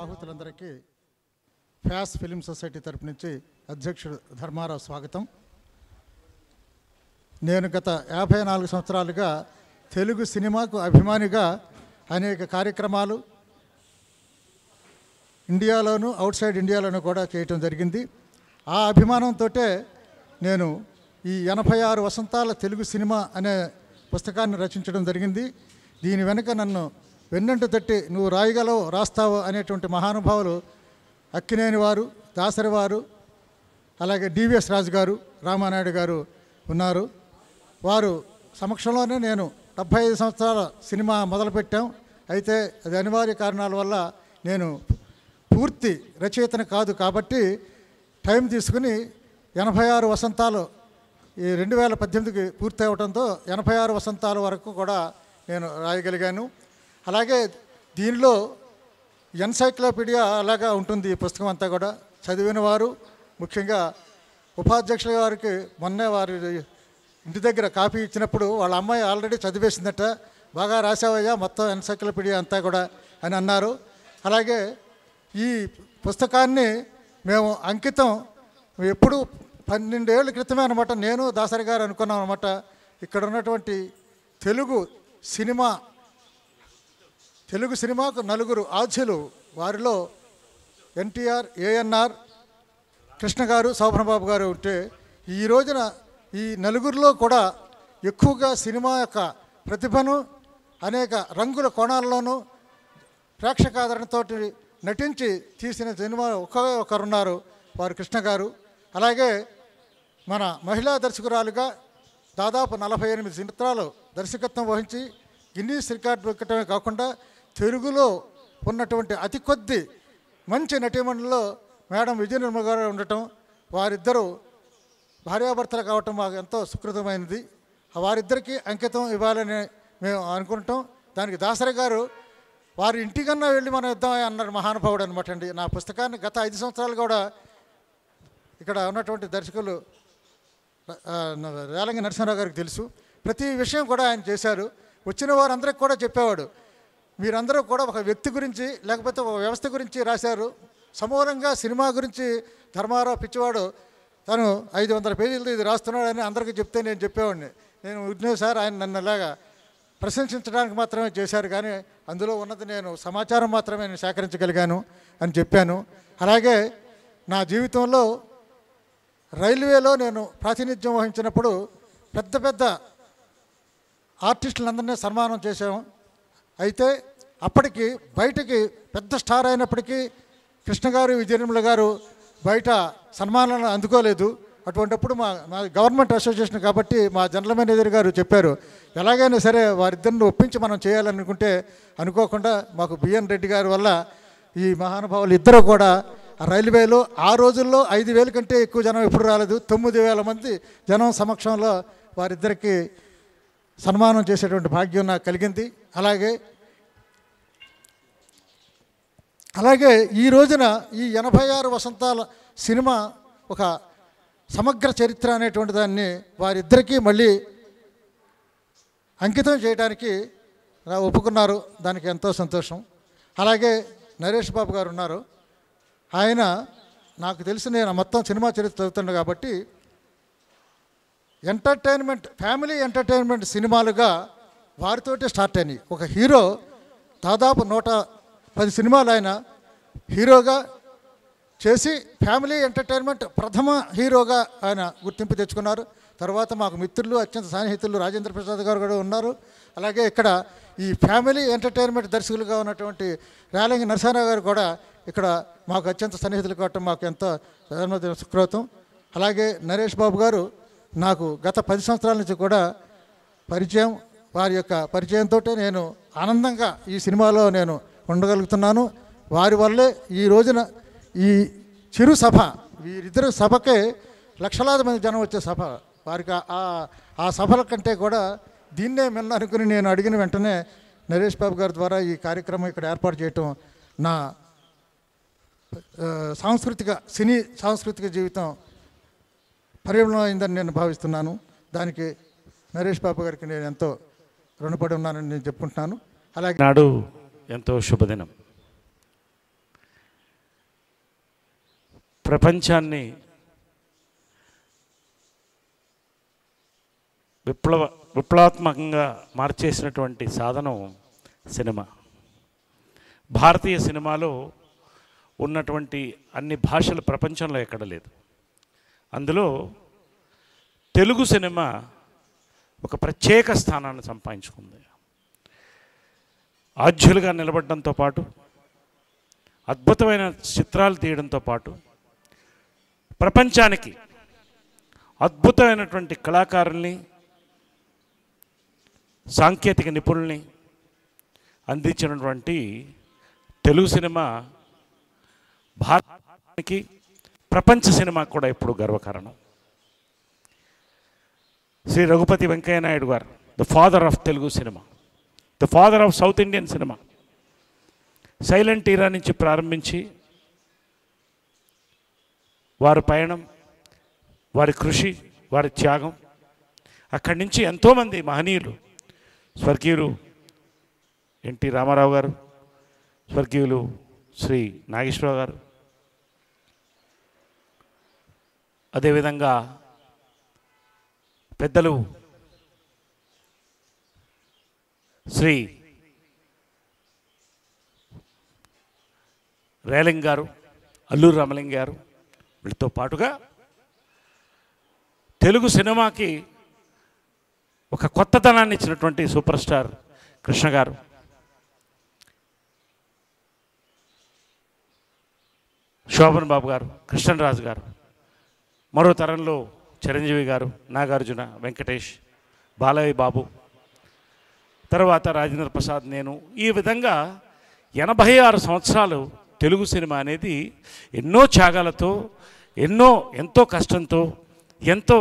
ఆహుతులందరికీ ఫ్యాస్ film society తరపు నుంచి అధ్యక్షుడు ధర్మారావు స్వాగతం. నేను గత యాభై నాలుగు సంవత్సరాలుగా తెలుగు సినిమాకు అభిమానిగా అనేక కార్యక్రమాలు ఇండియాలోను అవుట్ సైడ్ ఇండియాలోనూ కూడా చేయటం జరిగింది. ఆ అభిమానంతో నేను ఈ ఎనభై ఆరు వసంతాల తెలుగు సినిమా అనే పుస్తకాన్ని రచించడం జరిగింది. దీని వెనుక నన్ను వెన్నంట తట్టి నువ్వు రాయగలవు రాస్తావు అనేటువంటి మహానుభావులు అక్కినేని వారు దాసరి వారు అలాగే డివిఎస్ రాజు గారు రామానాయుడు గారు ఉన్నారు. వారు సమక్షంలోనే నేను డెబ్భై ఐదు సంవత్సరాల సినిమా మొదలుపెట్టాం. అయితే అది అనివార్య కారణాల వల్ల నేను పూర్తి రచయితను కాదు కాబట్టి టైం తీసుకుని ఎనభై ఆరు వసంతాలు ఈ రెండు వేల పద్దెనిమిదికి పూర్తి అవడంతో ఎనభై ఆరు వసంతాల వరకు కూడా నేను రాయగలిగాను. అలాగే దీనిలో ఎన్సైక్లోపీడియా అలాగా ఉంటుంది ఈ పుస్తకం అంతా కూడా. చదివిన వారు ముఖ్యంగా ఉపాధ్యక్షుల గారికి మొన్న వారి ఇంటి దగ్గర కాపీ ఇచ్చినప్పుడు వాళ్ళ అమ్మాయి ఆల్రెడీ చదివేసిందట బాగా రాసావయ్యా మొత్తం ఎన్సైక్లోపీడియా అంతా కూడా అని అన్నారు. అలాగే ఈ పుస్తకాన్ని మేము అంకితం ఎప్పుడు పన్నెండేళ్ళ క్రితమే అనమాట నేను దాసరి గారు అనుకున్నాం అనమాట ఇక్కడ ఉన్నటువంటి తెలుగు సినిమా తెలుగు సినిమాకు నలుగురు ఆధ్యులు వారిలో ఎన్టీఆర్ ఏఎన్ఆర్ కృష్ణ గారు శోభనబాబు గారు ఉంటే ఈ రోజున ఈ నలుగురిలో కూడా ఎక్కువగా సినిమా యొక్క ప్రతిభను అనేక రంగుల కోణాల్లోనూ ప్రేక్షకాదరణతో నటించి తీసిన సినిమా ఒకే ఒకరున్నారు వారు కృష్ణ గారు. అలాగే మన మహిళా దర్శకురాలుగా దాదాపు నలభై ఎనిమిది చిత్రాలు దర్శకత్వం వహించి గిన్నీస్ రికార్డు ఎక్కడమే కాకుండా తెలుగులో ఉన్నటువంటి అతి కొద్ది మంచి నటీమణుల్లో మేడం విజయ గారు ఉండటం వారిద్దరూ భార్యాభర్తలు కావటం మాకు ఎంతో సుకృతమైనది. వారిద్దరికీ అంకితం ఇవ్వాలని మేము అనుకుంటాం. దానికి దాసరి గారు వారి ఇంటికన్నా వెళ్ళి మనం ఇద్దామని అన్నారు మహానుభావుడు అనమాట అండి. నా పుస్తకాన్ని గత ఐదు సంవత్సరాలు కూడా ఇక్కడ ఉన్నటువంటి దర్శకులు రేలంగి నరసింహరావు గారికి తెలుసు. ప్రతి విషయం కూడా ఆయన చేశారు. వచ్చిన వారందరికి కూడా చెప్పేవాడు మీరందరూ కూడా ఒక వ్యక్తి గురించి లేకపోతే ఒక వ్యవస్థ గురించి రాశారు. సమూలంగా సినిమా గురించి ధర్మారావు పిచ్చివాడు తను ఐదు వందల పేజీలతో ఇది రాస్తున్నాడని అందరికీ చెప్తే నేను చెప్పేవాడిని. నేను విజ్ఞే సార్ ఆయన నన్ను ఇలాగా ప్రశంసించడానికి మాత్రమే చేశారు కానీ అందులో ఉన్నది నేను సమాచారం మాత్రమే నేను సేకరించగలిగాను అని చెప్పాను. అలాగే నా జీవితంలో రైల్వేలో నేను ప్రాతినిధ్యం వహించినప్పుడు పెద్ద పెద్ద ఆర్టిస్టులందరినీ సన్మానం చేశాము అయితే అప్పటికి బయటికి పెద్ద స్టార్ అయినప్పటికీ కృష్ణ గారు విజయనిర్మల గారు బయట సన్మానాలను అందుకోలేదు. అటువంటిప్పుడు మా మా గవర్నమెంట్ అసోసియేషన్ కాబట్టి మా జనరల్ మేనేజర్ గారు చెప్పారు ఎలాగైనా సరే వారిద్దరిని ఒప్పించి మనం చేయాలనుకుంటే అనుకోకుండా మాకు బిఎన్ రెడ్డి గారి వల్ల ఈ మహానుభావులు ఇద్దరు కూడా రైల్వేలో ఆ రోజుల్లో ఐదు వేల కంటే ఎక్కువ జనం ఎప్పుడు రాలేదు. తొమ్మిది వేల మంది జనం సమక్షంలో వారిద్దరికి సన్మానం చేసేటువంటి భాగ్యం నాకు కలిగింది. అలాగే అలాగే ఈ రోజున ఈ ఎనభై ఆరు వసంతాల సినిమా ఒక సమగ్ర చరిత్ర అనేటువంటి దాన్ని వారిద్దరికీ మళ్ళీ అంకితం చేయడానికి ఒప్పుకున్నారు. దానికి ఎంతో సంతోషం. అలాగే నరేష్ బాబు గారు ఉన్నారు. ఆయన నాకు తెలిసి నేను మొత్తం సినిమా చరిత్ర చదువుతున్నాను కాబట్టి ఎంటర్టైన్మెంట్ ఫ్యామిలీ ఎంటర్టైన్మెంట్ సినిమాలుగా వారితోటే స్టార్ట్ అయినాయి. ఒక హీరో దాదాపు నూట పది సినిమాలు ఆయన హీరోగా చేసి ఫ్యామిలీ ఎంటర్టైన్మెంట్ ప్రథమ హీరోగా ఆయన గుర్తింపు తెచ్చుకున్నారు. తర్వాత మాకు మిత్రులు అత్యంత స్నేహితులు రాజేంద్ర ప్రసాద్ గారు కూడా ఉన్నారు. అలాగే ఇక్కడ ఈ ఫ్యామిలీ ఎంటర్టైన్మెంట్ దర్శకులుగా ఉన్నటువంటి రేలంగి నరసింహరావు గారు కూడా ఇక్కడ మాకు అత్యంత సన్నిహితులు కావటం మాకు ఎంతో జన్మదిన సుకృతం. అలాగే నరేష్ బాబు గారు నాకు గత పది సంవత్సరాల నుంచి కూడా పరిచయం వారి యొక్క పరిచయంతో నేను ఆనందంగా ఈ సినిమాలో నేను ఉండగలుగుతున్నాను. వారి వల్లే ఈ రోజున ఈ చిరు సభ వీరిద్దరు సభకే లక్షలాది మంది జనం వచ్చే సభ. వారికి ఆ- సభల కంటే కూడా దీన్నే మిన్న అనుకుని నేను అడిగిన వెంటనే నరేష్ బాబు గారి ద్వారా ఈ కార్యక్రమం ఇక్కడ ఏర్పాటు చేయటం నా సాంస్కృతిక సినీ సాంస్కృతిక జీవితం పరిగణన అయిందని నేను భావిస్తున్నాను. దానికి నరేష్ బాబు గారికి నేను ఎంతో రుణపడి ఉన్నానని నేను చెప్పుకుంటున్నాను. అలాగే నాడు ఎంతో శుభదినం. ప్రపంచాన్ని విప్లవ విప్లవాత్మకంగా మార్చేసినటువంటి సాధనం సినిమా. భారతీయ సినిమాలో ఉన్నటువంటి అన్ని భాషలు ప్రపంచంలో ఎక్కడ లేదు. అందులో తెలుగు సినిమా ఒక ప్రత్యేక స్థానాన్ని సంపాదించుకుంది. ఆధ్యులుగా నిలబడడంతో పాటు అద్భుతమైన చిత్రాలు తీయడంతో పాటు ప్రపంచానికి అద్భుతమైనటువంటి కళాకారుల్ని సాంకేతిక నిపుణుల్ని అందించినటువంటి తెలుగు సినిమా భారతానికి ప్రపంచ సినిమా కూడా ఇప్పుడు గర్వకారణం. Shri Raghupathi Venkaiah Naidu garu the father of Telugu cinema. The father of south Indian cinema silent era నుంచి ప్రారంభించి వారి పయనం వారి కృషి వారి త్యాగం అక్కడి నుంచి ఎంతోమంది మహనీయులు స్వర్గీయులు ఎన్టీ రామారావు గారు స్వర్గీయులు శ్రీ నాగేశ్వరరావు గారు. అదేవిధంగా పెద్దలు శ్రీ రేలింగ్ గారు అల్లూరు రామలింగ్ గారు వీళ్ళతో పాటుగా తెలుగు సినిమాకి ఒక కొత్తదనాన్ని ఇచ్చినటువంటి సూపర్ స్టార్ కృష్ణ గారు. శోభన్ బాబు గారు కృష్ణరాజు గారు మరో తరంలో చిరంజీవి గారు నాగార్జున వెంకటేష్ బాలయ్య బాబు తర్వాత రాజేంద్ర ప్రసాద్ నేను. ఈ విధంగా ఎనభై ఆరు సంవత్సరాలు తెలుగు సినిమా అనేది ఎన్నో త్యాగాలతో ఎన్నో ఎంతో కష్టంతో ఎంతో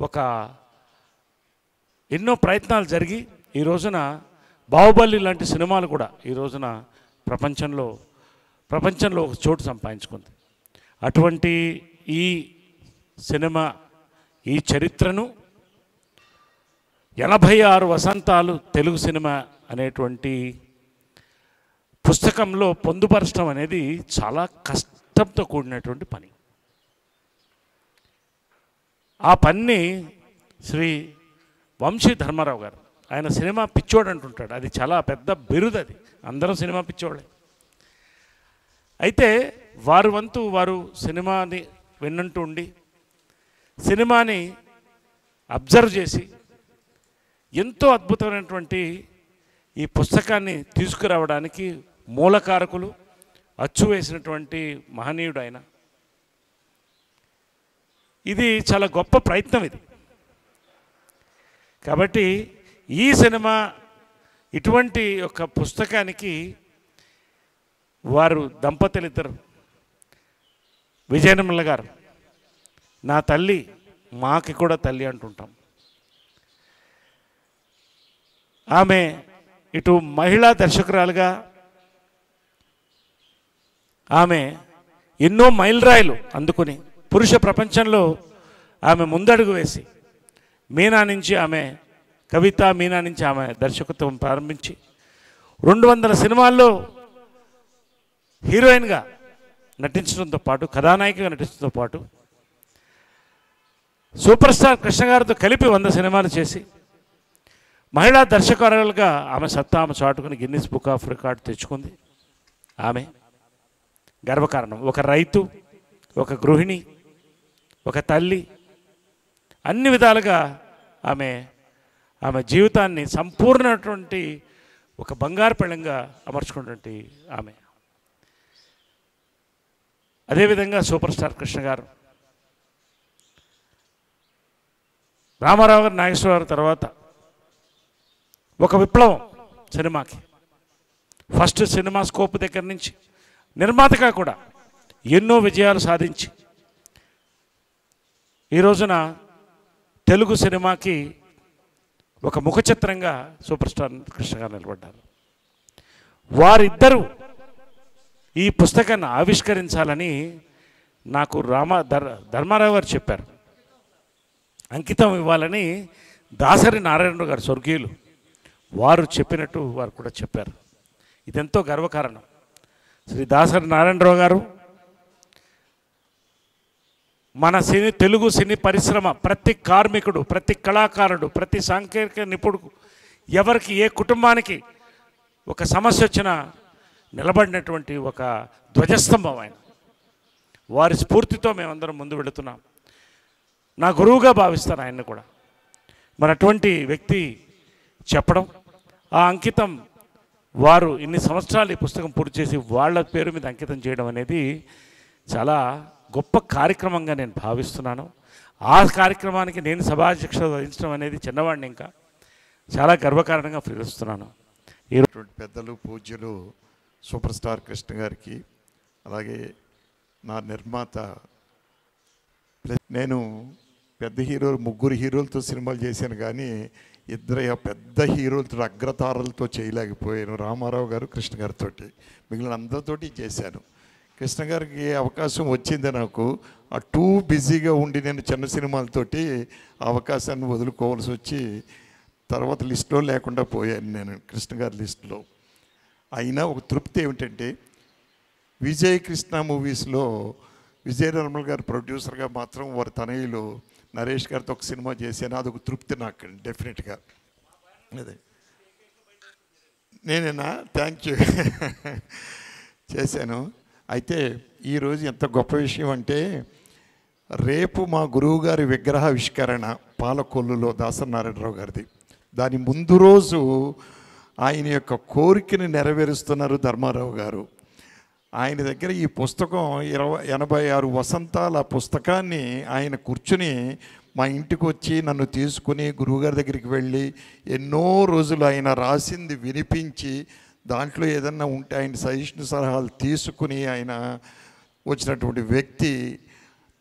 ఒక ఎన్నో ప్రయత్నాలు జరిగి ఈ రోజున బాహుబలి లాంటి సినిమాలు కూడా ఈ రోజున ప్రపంచంలో ప్రపంచంలో ఒక చోటు సంపాదించుకుంది. అటువంటి ఈ సినిమా ఈ చరిత్రను ఎనభై ఆరు వసంతాలు తెలుగు సినిమా అనేటువంటి పుస్తకంలో పొందుపరచడం అనేది చాలా కష్టంతో కూడినటువంటి పని. ఆ పని శ్రీ వంశీ ధర్మారావు గారు ఆయన సినిమా పిచ్చోడు అంటుంటాడు. అది చాలా పెద్ద బిరుదు అది. అందరం సినిమా పిచ్చోళ్ళే. అయితే వారు వంతు వారు సినిమాని విన్నంటూ ఉండి సినిమాని అబ్జర్వ్ చేసి ఎంతో అద్భుతమైనటువంటి ఈ పుస్తకాన్ని తీసుకురావడానికి మూలకారకులు అచ్చు వేసినటువంటి మహనీయుడు ఆయన ఇది చాలా గొప్ప ప్రయత్నం ఇది. కాబట్టి ఈ సినిమా ఇటువంటి ఒక పుస్తకానికి వారు దంపతులు ఇద్దరు. విజయనమల్ల గారు నా తల్లి మాకి కూడా తల్లి అంటుంటాం. ఆమె ఇటు మహిళా దర్శకురాలుగా ఆమె ఎన్నో మైలురాయిలు అందుకుని పురుష ప్రపంచంలో ఆమె ముందడుగు వేసి మీనా నుంచి ఆమె కవిత మీనా నుంచి ఆమె దర్శకత్వం ప్రారంభించి రెండు వందల సినిమాల్లో హీరోయిన్గా నటించడంతో పాటు కథానాయికగా నటించడంతో పాటు సూపర్ స్టార్ కృష్ణ గారితో కలిపి వంద సినిమాలు చేసి మహిళా దర్శకురాలుగా ఆమె సత్తా ఆమె చాటుకుని గిన్నిస్ బుక్ ఆఫ్ రికార్డ్ తెచ్చుకుంది. ఆమె గర్వకారణం. ఒక రైతు ఒక గృహిణి ఒక తల్లి అన్ని విధాలుగా ఆమె ఆమె జీవితాన్ని సంపూర్ణటువంటి ఒక బంగారు పెళ్ళంగా అమర్చుకున్నటువంటి ఆమె. అదేవిధంగా సూపర్ స్టార్ కృష్ణ గారు. రామారావు గారు నాగేశ్వరరావు తర్వాత ఒక విప్లవం సినిమాకి. ఫస్ట్ సినిమా స్కోప్ దగ్గర నుంచి నిర్మాతగా కూడా ఎన్నో విజయాలు సాధించి. ఈ రోజున తెలుగు సినిమాకి ఒక ముఖ చిత్రంగా సూపర్ స్టార్ కృష్ణ గారు నిలబడ్డారు. వారిద్దరూ ఈ పుస్తకాన్ని ఆవిష్కరించాలని నాకు రామ ధర్మారావు గారు చెప్పారు. అంకితం ఇవ్వాలని దాసరి నారాయణరావు గారు స్వర్గీయులు. వారు చెప్పినట్టు వారు కూడా చెప్పారు. ఇదెంతో గర్వకారణం. శ్రీ దాసరి నారాయణరావు గారు మన సినీ తెలుగు సినీ పరిశ్రమ ప్రతి కార్మికుడు ప్రతి కళాకారుడు ప్రతి సాంకేతిక నిపుణుడు ఎవరికి ఏ కుటుంబానికి ఒక సమస్య వచ్చినా నిలబడినటువంటి ఒక ధ్వజస్తంభం ఆయన. వారి స్ఫూర్తితో మేమందరం ముందు వెళుతున్నాం. నా గురువుగా భావిస్తాను ఆయన్ని కూడా. మరి అటువంటి వ్యక్తి చెప్పడం ఆ అంకితం వారు ఇన్ని సంవత్సరాలు ఈ పుస్తకం పూర్తి చేసి వాళ్ళ పేరు మీద అంకితం చేయడం అనేది చాలా గొప్ప కార్యక్రమంగా నేను భావిస్తున్నాను. ఆ కార్యక్రమానికి నేను సభాధ్యక్ష వహించడం అనేది చిన్నవాడిని ఇంకా చాలా గర్వకారణంగా ఫీలిస్తున్నాను ఈరోజు పెద్దలు పూజ్యులు సూపర్ స్టార్ కృష్ణ గారికి అలాగే నా నిర్మాత నేను పెద్ద హీరోలు ముగ్గురు హీరోలతో సినిమాలు చేశాను కానీ ఇద్దరు పెద్ద హీరోలతో అగ్రతారలతో చేయలేకపోయాను. రామారావు గారు కృష్ణ గారితో మిగిలిన అందరితోటి చేశాను. కృష్ణ గారికి అవకాశం వచ్చింది నాకు. ఆ టూ బిజీగా ఉండి నేను చిన్న సినిమాలతోటి అవకాశాన్ని వదులుకోవాల్సి వచ్చి తర్వాత లిస్టులో లేకుండా పోయాను నేను కృష్ణ గారి లిస్టులో. అయినా ఒక తృప్తి ఏమిటంటే విజయ్ కృష్ణ మూవీస్లో విజయ నిర్మల్ గారు ప్రొడ్యూసర్గా మాత్రం వారి తనయులు నరేష్ గారితో ఒక సినిమా చేశాను. అదొక తృప్తి నాకు డెఫినెట్గా. అదే. నేనేనా? థ్యాంక్ యూ చేశాను. అయితే ఈరోజు ఎంత గొప్ప విషయం అంటే రేపు మా గురువు గారి విగ్రహావిష్కరణ పాలకొల్లులో దాసనారాయణరావు గారిది. దాని ముందు రోజు ఆయన యొక్క కోరికను నెరవేరుస్తున్నారు ధర్మారావు గారు. ఆయన దగ్గర ఈ పుస్తకం ఇరవై ఎనభై ఆరు వసంతాల పుస్తకాన్ని ఆయన కూర్చుని మా ఇంటికి వచ్చి నన్ను తీసుకుని గురువుగారి దగ్గరికి వెళ్ళి ఎన్నో రోజులు ఆయన రాసింది వినిపించి దాంట్లో ఏదన్నా ఉంటే ఆయన సజెషన్ సలహాలు తీసుకుని ఆయన వచ్చినటువంటి వ్యక్తి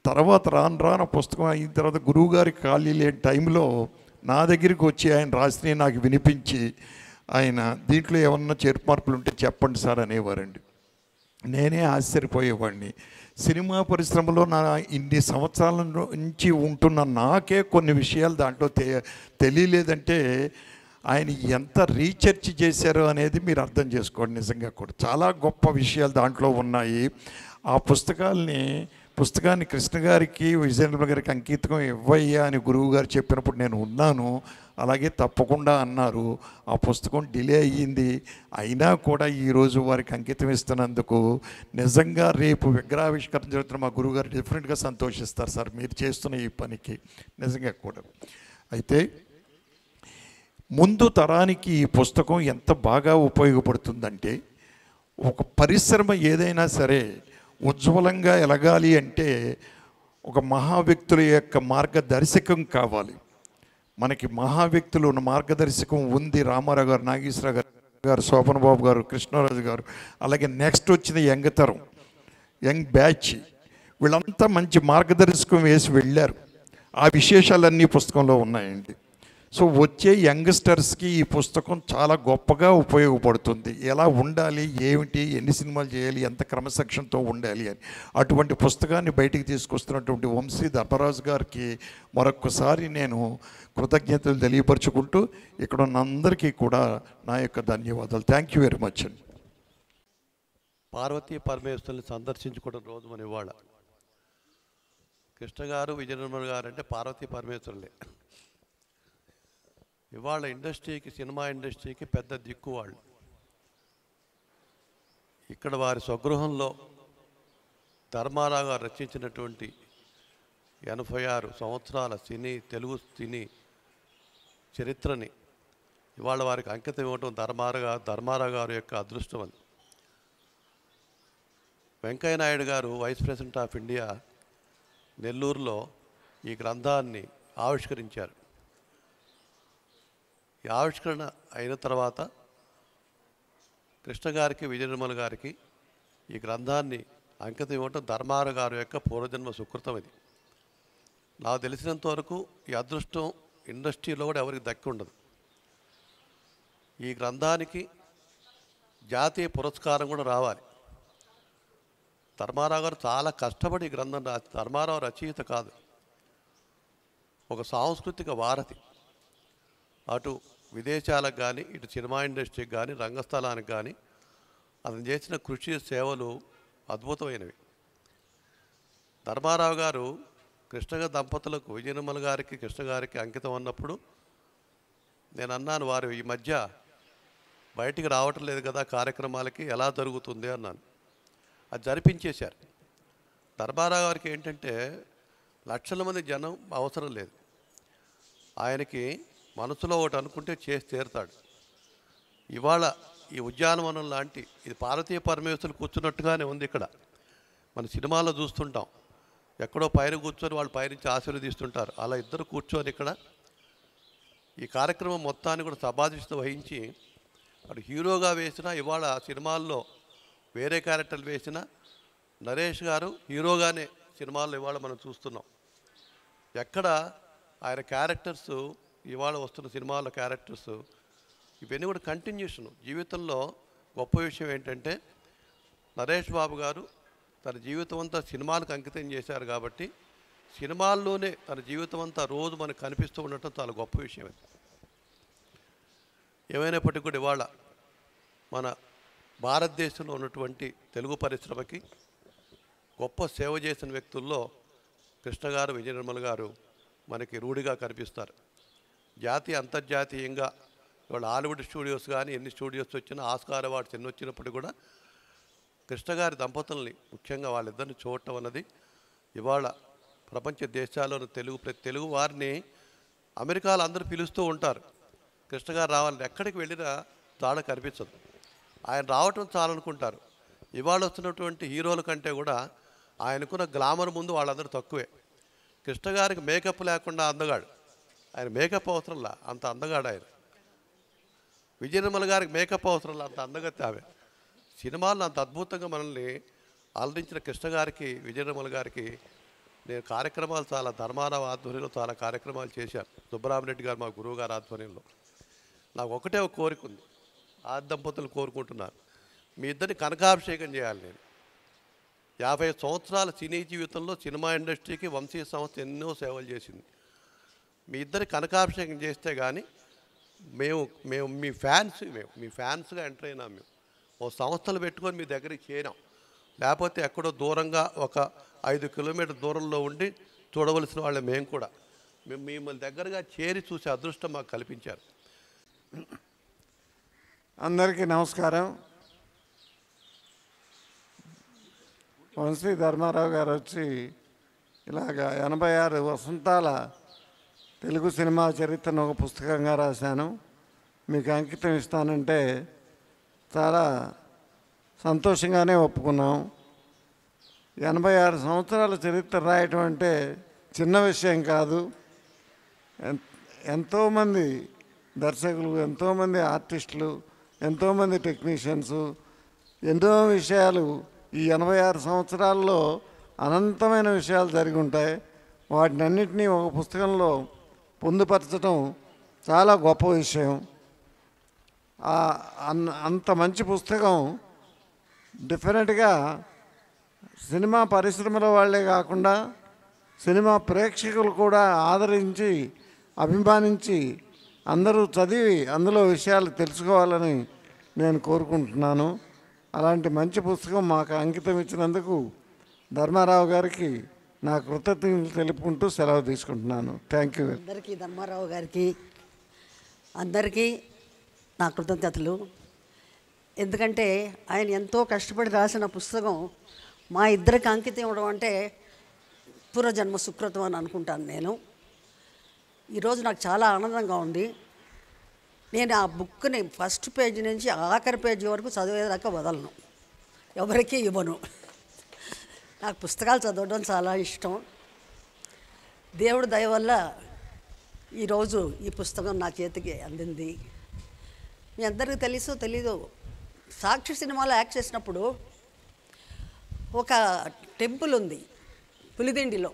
తర్వాత రాను రాను పుస్తకం అయిన తర్వాత గురువుగారి ఖాళీ లేని టైంలో నా దగ్గరికి వచ్చి ఆయన రాసినవి నాకు వినిపించి ఆయన దీంట్లో ఏమన్నా చేర్పు మార్పులు ఉంటే చెప్పండి సార్ అనేవారండి. నేనే ఆశ్చర్యపోయేవాడిని. సినిమా పరిశ్రమలో నా ఇన్ని సంవత్సరాల నుంచి ఉంటున్న నాకే కొన్ని విషయాలు దాంట్లో తె తెలియలేదంటే ఆయన ఎంత రీసెర్చ్ చేశారో అనేది మీరు అర్థం చేసుకోండి నిజంగా కూడా. చాలా గొప్ప విషయాలు దాంట్లో ఉన్నాయి. ఆ పుస్తకాల్ని పుస్తకాన్ని కృష్ణ గారికి విజయేంద్ర గారికి అంకితం ఇవ్వయ్యా అని గురువు గారు చెప్పినప్పుడు నేను ఉన్నాను. అలాగే తప్పకుండా అన్నారు. ఆ పుస్తకం డిలే అయ్యింది. అయినా కూడా ఈరోజు వారికి అంకితం ఇస్తున్నందుకు నిజంగా రేపు విగ్రహావిష్కరణ జరుగుతున్న మా గురువుగారు డిఫరెంట్గా సంతోషిస్తారు సార్. మీరు చేస్తున్న ఈ పనికి నిజంగా కూడా. అయితే ముందు తరానికి ఈ పుస్తకం ఎంత బాగా ఉపయోగపడుతుందంటే ఒక పరిశ్రమ ఏదైనా సరే ఉజ్వలంగా ఎలగాలి అంటే ఒక మహా వ్యక్తుల యొక్క మార్గదర్శకం కావాలి. మనకి మహా వ్యక్తులు ఉన్న మార్గదర్శకం ఉంది రామారావు గారు నాగేశ్వరరావు గారు గారు శోభన్ బాబు గారు కృష్ణరాజు గారు. అలాగే నెక్స్ట్ వచ్చిన యంగ్ తరం యంగ్ బ్యాచ్. వీళ్ళంతా మంచి మార్గదర్శకం వేసి వెళ్ళారు. ఆ విశేషాలన్నీ పుస్తకంలో ఉన్నాయండి. సో వచ్చే యంగ్స్టర్స్కి ఈ పుస్తకం చాలా గొప్పగా ఉపయోగపడుతుంది. ఎలా ఉండాలి ఏమిటి ఎన్ని సినిమాలు చేయాలి ఎంత క్రమశిక్షణతో ఉండాలి అని. అటువంటి పుస్తకాన్ని బయటికి తీసుకొస్తున్నటువంటి వంశీ ధర్మరాజు గారికి మరొకసారి నేను కృతజ్ఞతలు తెలియపరుచుకుంటూ ఇక్కడ ఉన్న అందరికీ కూడా నా యొక్క ధన్యవాదాలు. థ్యాంక్ యూ వెరీ మచ్ అండి. పార్వతీ పరమేశ్వరుని సందర్శించుకోవడం రోజు మన ఇవాళ. కృష్ణ గారు విజయనిర్మల్ గారు అంటే పార్వతీ పరమేశ్వరులే. ఇవాళ ఇండస్ట్రీకి సినిమా ఇండస్ట్రీకి పెద్ద దిక్కు వాళ్ళు. ఇక్కడ వారి స్వగృహంలో ధర్మారావు గారు రచించినటువంటి ఎనభై ఆరు సంవత్సరాల సినీ తెలుగు సినీ చరిత్రని ఇవాళ వారికి అంకితం ఇవ్వటం ధర్మారావు గారు ధర్మారావు యొక్క అదృష్టం అది. వెంకయ్య నాయుడు గారు వైస్ ప్రెసిడెంట్ ఆఫ్ ఇండియా నెల్లూరులో ఈ గ్రంథాన్ని ఆవిష్కరించారు. ఈ ఆవిష్కరణ అయిన తర్వాత కృష్ణ గారికి విజయ నిర్మల్ గారికి ఈ గ్రంథాన్ని అంకితం ఇవ్వటం ధర్మారు గారి యొక్క పూర్వజన్మ సుకృతం ఇది. నాకు తెలిసినంత వరకు ఈ అదృష్టం ఇండస్ట్రీలో కూడా ఎవరికి దక్కి ఉండదు. ఈ గ్రంథానికి జాతీయ పురస్కారం కూడా రావాలి. ధర్మారావు గారు చాలా కష్టపడి ఈ గ్రంథం రా ధర్మారావు రచయిత కాదు. ఒక సాంస్కృతిక వారధి. అటు విదేశాలకు కానీ ఇటు సినిమా ఇండస్ట్రీకి కానీ రంగస్థలానికి కానీ అతను చేసిన కృషి సేవలు అద్భుతమైనవి. ధర్మారావు గారు కృష్ణ దంపతులకు విజయనిర్మల గారికి కృష్ణ గారికి అంకితం అన్నప్పుడు నేను అన్నాను వారు ఈ మధ్య బయటికి రావటం లేదు కదా కార్యక్రమాలకి ఎలా జరుగుతుంది? అన్నాను. అది జరిపించేశారు. ధర్మారావు గారికి ఏంటంటే లక్షల మంది జనం అవసరం లేదు. ఆయనకి మనసులో ఒకటి అనుకుంటే చేసి తీరుతాడు. ఇవాళ ఈ ఉద్యానవనం లాంటి ఇది పార్వతీయ పరమేశ్వరులు కూర్చున్నట్టుగానే ఉంది ఇక్కడ. మన సినిమాలో చూస్తుంటాం. ఎక్కడో పైన కూర్చొని వాళ్ళు పైనుంచి ఆశీర్వదిస్తుంటారు. అలా ఇద్దరు కూర్చొని ఇక్కడ ఈ కార్యక్రమం మొత్తాన్ని కూడా సభాధిష్ట వహించి అటు హీరోగా వేసిన ఇవాళ సినిమాల్లో వేరే క్యారెక్టర్లు వేసిన నరేష్ గారు హీరోగానే సినిమాల్లో ఇవాళ మనం చూస్తున్నాం. ఎక్కడ ఆయన క్యారెక్టర్స్ ఇవాళ వస్తున్న సినిమాల క్యారెక్టర్స్ ఇవన్నీ కూడా కంటిన్యూషన్. జీవితంలో గొప్ప విషయం ఏంటంటే నరేష్ బాబు గారు తన జీవితం అంతా సినిమాలకు అంకితం చేశారు కాబట్టి సినిమాల్లోనే తన జీవితం అంతా రోజు మనకు కనిపిస్తూ ఉండటం చాలా గొప్ప విషయం ఏమైనప్పటికీ కూడా ఇవాళ మన భారతదేశంలో ఉన్నటువంటి తెలుగు పరిశ్రమకి గొప్ప సేవ చేసిన వ్యక్తుల్లో కృష్ణ గారు విజయ నిర్మల్ గారు మనకి రూఢిగా కనిపిస్తారు. జాతీయ అంతర్జాతీయంగా ఇవాళ హాలీవుడ్ స్టూడియోస్ కానీ ఎన్ని స్టూడియోస్ వచ్చినా ఆస్కార్ అవార్డ్స్ ఎన్ని వచ్చినప్పుడు కూడా కృష్ణగారి దంపతుల్ని ముఖ్యంగా వాళ్ళిద్దరిని చూడటం అన్నది ఇవాళ ప్రపంచ దేశాల్లోని తెలుగు ప్రతి తెలుగు వారిని అమెరికాలో అందరూ పిలుస్తూ ఉంటారు. కృష్ణగారు రావాలని ఎక్కడికి వెళ్ళినా తాడ కనిపించదు. ఆయన రావటం చాలనుకుంటారు. ఇవాళ వస్తున్నటువంటి హీరోల కంటే కూడా ఆయనకున్న గ్లామర్ ముందు వాళ్ళందరూ తక్కువే. కృష్ణ గారికి మేకప్ లేకుండా అందగాడు. ఆయన మేకప్ అవసరంలా? అంత అందగాడు ఆయన. విజయనిర్మల గారికి మేకప్ అవసరంలా? అంత అందగా ఆమె. సినిమాలను అంత అద్భుతంగా మనల్ని అలరించిన కృష్ణ గారికి విజయనిర్మల గారికి నేను కార్యక్రమాలు చాలా ధర్మారావు ఆధ్వర్యంలో చాలా కార్యక్రమాలు చేశాను. సుబ్బరామరెడ్డి గారు మా గురువు గారి ఆధ్వర్యంలో. నాకు ఒకటే ఒక కోరిక ఉంది. ఆ దంపతులు కోరుకుంటున్నారు. మీ ఇద్దరిని కనకాభిషేకం చేయాలి నేను. యాభై సంవత్సరాల సినీ జీవితంలో సినిమా ఇండస్ట్రీకి వంశీయ సంస్థ ఎన్నో సేవలు చేసింది. మీ ఇద్దరు కనకాభిషేకం చేస్తే కానీ మేము మేము మీ ఫ్యాన్స్ మేము మీ ఫ్యాన్స్గా ఎంటర్ అయినాం మేము. ఓ సంస్థలు పెట్టుకొని మీ దగ్గరికి చేరాం లేకపోతే ఎక్కడో దూరంగా ఒక ఐదు కిలోమీటర్ దూరంలో ఉండి చూడవలసిన వాళ్ళే మేము కూడా. మేము మిమ్మల్ని దగ్గరగా చేరి చూసే అదృష్టం మాకు కల్పించారు. అందరికీ నమస్కారం. వంశీ ధర్మారావు గారు వచ్చి ఇలాగ ఎనభై ఆరు వసంతాల తెలుగు సినిమా చరిత్రను ఒక పుస్తకంగా రాశాను. మీకు అంకితం ఇస్తానంటే చాలా సంతోషంగానే ఒప్పుకున్నాం. ఎనభై ఆరు సంవత్సరాల చరిత్ర రాయటం అంటే చిన్న విషయం కాదు. ఎన్- ఎంతోమంది దర్శకులు ఎంతోమంది ఆర్టిస్టులు ఎంతోమంది టెక్నీషియన్స్ ఎన్నో విషయాలు ఈ ఎనభై ఆరు సంవత్సరాల్లో అనంతమైన విషయాలు జరిగి ఉంటాయి. వాటినన్నింటినీ ఒక పుస్తకంలో పొందుపరచడం చాలా గొప్ప విషయం. అన్- అంత మంచి పుస్తకం డిఫరెంట్గా సినిమా పరిశ్రమల వాళ్ళే కాకుండా సినిమా ప్రేక్షకులు కూడా ఆదరించి అభిమానించి అందరూ చదివి అందులో విషయాలు తెలుసుకోవాలని నేను కోరుకుంటున్నాను. అలాంటి మంచి పుస్తకం మాకు అంకితం ఇచ్చినందుకు ధర్మారావు గారికి నా కృతజ్ఞతలు తెలుపుకుంటూ సెలవు తీసుకుంటున్నాను. థ్యాంక్ యూ అందరికీ ధర్మారావు గారికి అందరికీ నా కృతజ్ఞతలు. ఎందుకంటే ఆయన ఎంతో కష్టపడి రాసిన పుస్తకం మా ఇద్దరికి అంకితం ఇవ్వడం అంటే పూర్వజన్మ సుకృతం అని అనుకుంటాను నేను. ఈరోజు నాకు చాలా ఆనందంగా ఉంది. నేను ఆ బుక్ని ఫస్ట్ పేజీ నుంచి ఆఖరి పేజీ వరకు చదివేదాకా వదలను. ఎవరికీ ఇవ్వను. నాకు పుస్తకాలు చదవడం చాలా ఇష్టం. దేవుడి దయ వల్ల ఈరోజు ఈ పుస్తకం నా చేతికి అందింది. మీ అందరికీ తెలుసో తెలీదు సాక్షి సినిమాలో యాక్ట్ చేసినప్పుడు ఒక టెంపుల్ ఉంది పులిదిండిలో.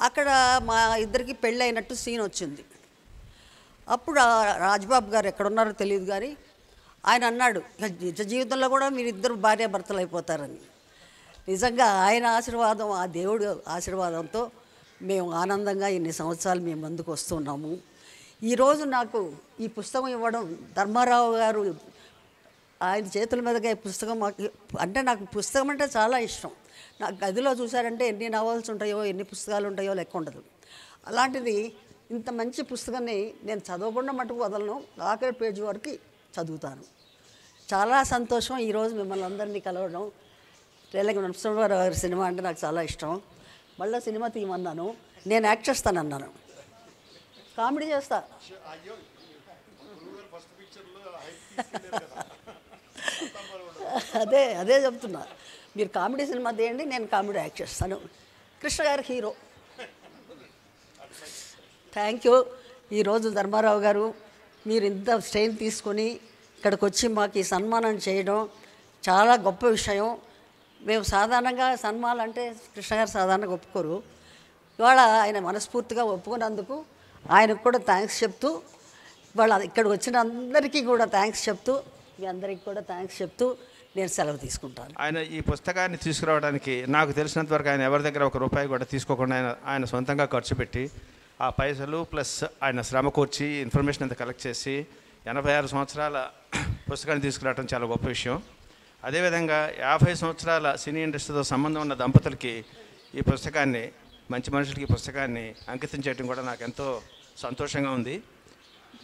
అక్కడ మా ఇద్దరికి పెళ్ళి అయినట్టు సీన్ వచ్చింది. అప్పుడు ఆ రాజ్బాబు గారు ఎక్కడున్నారో తెలియదు కానీ ఆయన అన్నాడు నిజ జీవితంలో కూడా మీరిద్దరు భార్యాభర్తలు అయిపోతారని. నిజంగా ఆయన ఆశీర్వాదం ఆ దేవుడు ఆశీర్వాదంతో మేము ఆనందంగా ఇన్ని సంవత్సరాలు మేము ముందుకు వస్తున్నాము. ఈరోజు నాకు ఈ పుస్తకం ఇవ్వడం ధర్మారావు గారు ఆయన చేతుల మీదుగా ఈ పుస్తకం మాకు అంటే నాకు పుస్తకం అంటే చాలా ఇష్టం. నాకు గదిలో చూసారంటే ఎన్ని నవల్స్ ఉంటాయో ఎన్ని పుస్తకాలు ఉంటాయో లెక్క ఉండదు. అలాంటిది ఇంత మంచి పుస్తకాన్ని నేను చదవకుండా మటుకు వదలను ఆఖరి పేజీ వరకు చదువుతాను. చాలా సంతోషం ఈరోజు మిమ్మల్ని అందరినీ కలవడం. రేలకి నరసింహారావు గారి సినిమా అంటే నాకు చాలా ఇష్టం. మళ్ళీ సినిమా తీయమన్నాను నేను యాక్ట్ చేస్తానన్నాను కామెడీ చేస్తా. అదే అదే చెప్తున్నా. మీరు కామెడీ సినిమా తీయండి నేను కామెడీ యాక్ట్ చేస్తాను. కృష్ణ గారు హీరో. థ్యాంక్ యూ ఈరోజు ధర్మారావు గారు మీరు ఇంత స్ట్రెయిన్ తీసుకొని ఇక్కడికి వచ్చి మాకు ఈ సన్మానం చేయడం చాలా గొప్ప విషయం. మేము సాధారణంగా సన్మాలు అంటే కృష్ణ గారు సాధారణంగా ఒప్పుకోరు. ఇవాళ ఆయన మనస్ఫూర్తిగా ఒప్పుకున్నందుకు ఆయనకు కూడా థ్యాంక్స్ చెప్తూ ఇవాళ ఇక్కడికి వచ్చిన అందరికీ కూడా థ్యాంక్స్ చెప్తూ మీ అందరికీ కూడా థ్యాంక్స్ చెప్తూ నేను సెలవు తీసుకుంటాను. ఆయన ఈ పుస్తకాన్ని తీసుకురావడానికి నాకు తెలిసినంత వరకు ఆయన ఎవరి దగ్గర ఒక రూపాయి కూడా తీసుకోకుండా ఆయన ఆయన సొంతంగా ఖర్చు పెట్టి ఆ పైసలు ప్లస్ ఆయన శ్రమ కూర్చి ఇన్ఫర్మేషన్ అంతా కలెక్ట్ చేసి ఎనభై ఆరు సంవత్సరాల పుస్తకాన్ని తీసుకురావడం చాలా గొప్ప విషయం. అదేవిధంగా యాభై సంవత్సరాల సినీ ఇండస్ట్రీతో సంబంధం ఉన్న దంపతులకి ఈ పుస్తకాన్ని మంచి మనుషులకి ఈ పుస్తకాన్ని అంకితం చేయడం కూడా నాకు ఎంతో సంతోషంగా ఉంది.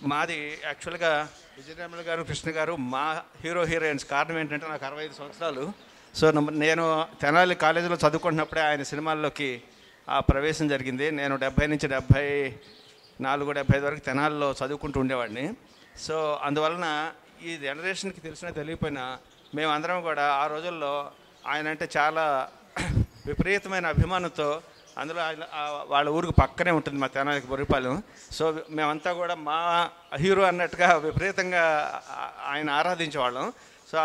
మాది యాక్చువల్గా విజయరామల గారు కృష్ణ గారు మా హీరో హీరోయిన్స్ కారణం ఏంటంటే నాకు అరవై ఐదు సంవత్సరాలు. సో నేను తెనాలి కాలేజీలో చదువుకుంటున్నప్పుడే ఆయన సినిమాల్లోకి ఆ ప్రవేశం జరిగింది. నేను డెబ్బై నుంచి డెబ్బై నాలుగు డెబ్బై ఐదు వరకు తెనాలిలో చదువుకుంటూ ఉండేవాడిని. సో అందువలన ఈ జనరేషన్కి తెలిసినా తెలియకపోయినా మేమందరం కూడా ఆ రోజుల్లో ఆయన అంటే చాలా విపరీతమైన అభిమానంతో అందులో ఆయన వాళ్ళ ఊరికి పక్కనే ఉంటుంది మా తెనాలికి బొరిపాలెం. సో మేమంతా కూడా మా హీరో అన్నట్టుగా విపరీతంగా ఆయన ఆరాధించేవాళ్ళం. సో